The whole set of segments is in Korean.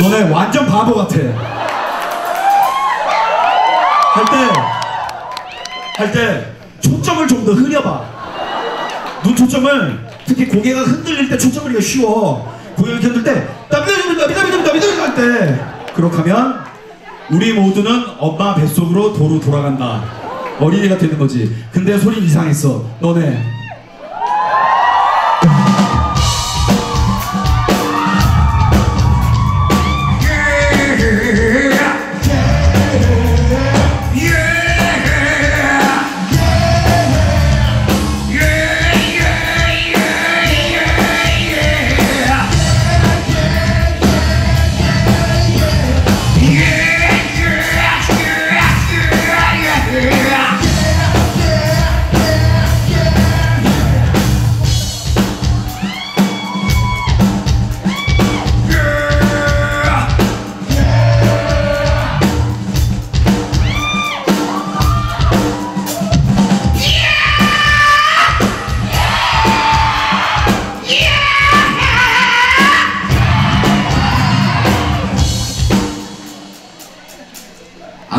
너네 완전 바보 같아. 할 때, 할 때, 초점을 좀 더 흐려봐. 눈 초점을 특히 고개가 흔들릴 때 초점을 이기가 쉬워. 이렇게 흔들 때, 따비다 비다 비다 비다 비다 할때 그렇게 하면 우리 모두는 엄마 뱃속으로 도로 돌아간다. 어린이가 되는 거지. 근데 소리 이상했어. 너네.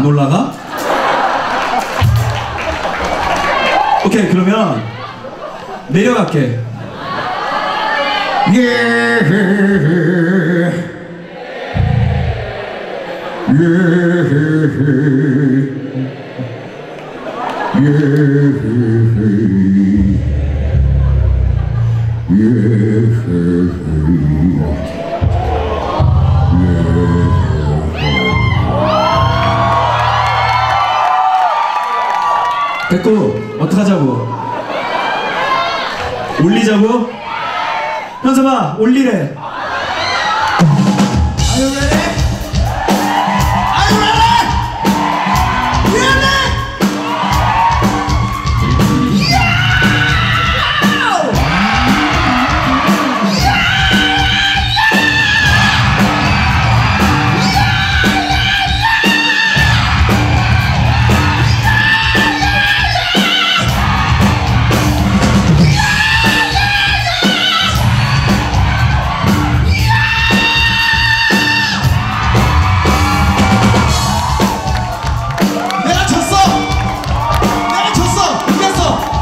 안 올라가? 오케이 그러면 내려갈게. 하자고? 올리자고? 현섭아 올리래.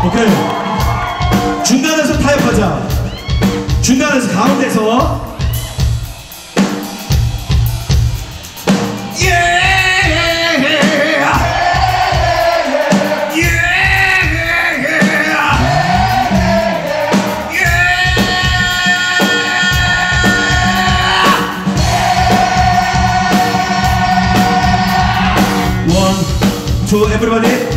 오케이. 중간에서 타협하자. 중간에서 가운데서 everybody.